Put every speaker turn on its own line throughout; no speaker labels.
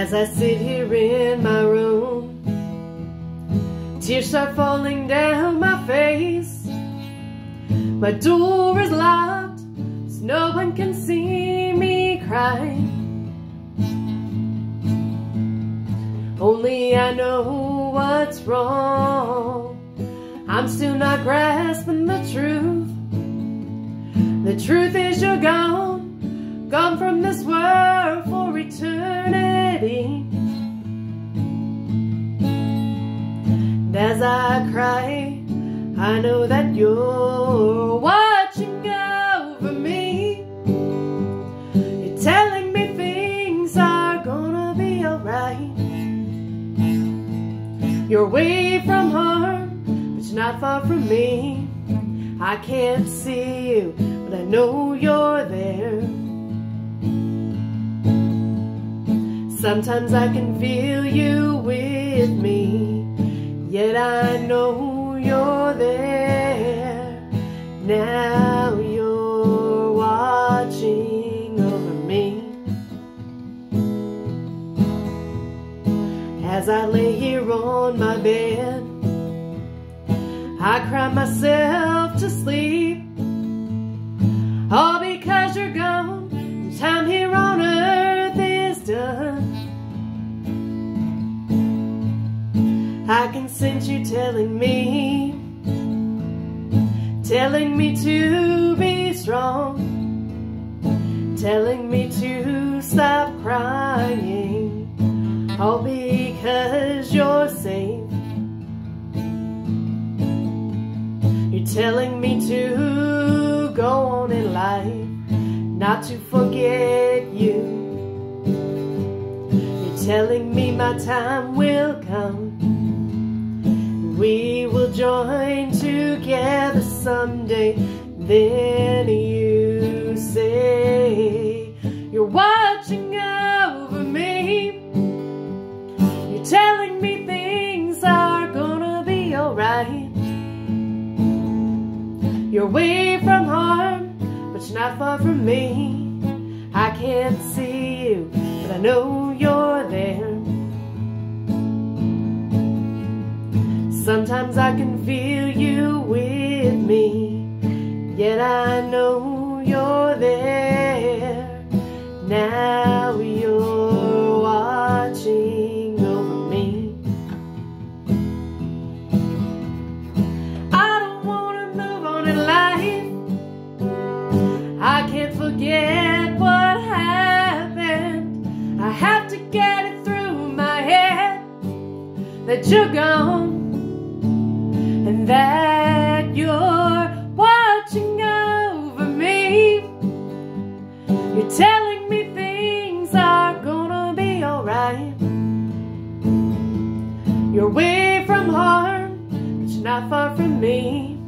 As I sit here in my room, tears start falling down my face. My door is locked, so no one can see me cry. Only I know what's wrong. I'm still not grasping the truth. The truth is you're gone, I cry, I know that you're watching over me. You're telling me things are gonna be alright. You're away from harm, but you're not far from me. I can't see you, but I know you're there. Sometimes I can feel you with me, yet I know you're there. Now you're watching over me. As I lay here on my bed, I cry myself to sleep. I can sense you telling me, telling me to be strong, telling me to stop crying, all because you're safe. You're telling me to go on in life, not to forget you. You're telling me my time will come. We will join together someday. Then you say, You're watching over me. You're telling me things are gonna be alright. You're away from harm, but you're not far from me. I can't see you, but I know you're Sometimes I can feel you with me, yet I know you're there. Now you're watching over me. I don't wanna move on in life. I can't forget what happened. I have to get it through my head that you're gone that you're watching over me. You're telling me things are gonna be alright. You're away from harm, but you're not far from me.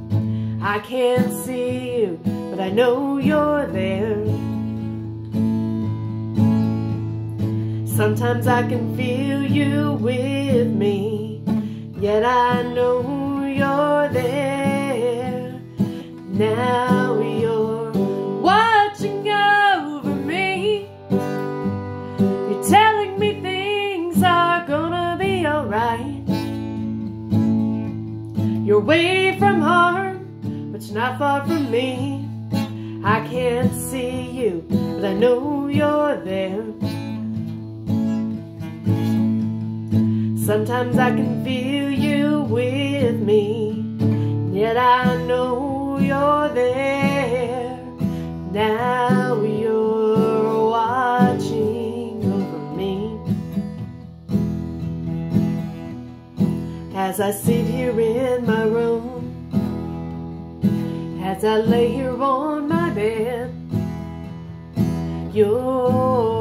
I can't see you, but I know you're there. Sometimes I can feel you with me, yet I know you're there. Now you're watching over me. You're telling me things are gonna be alright. You're away from harm, but you're not far from me. I can't see you, but I know you're there. Sometimes I can feel you with me, yet I know you're there. Now you're watching over me. As I sit here in my room, as I lay here on my bed, you're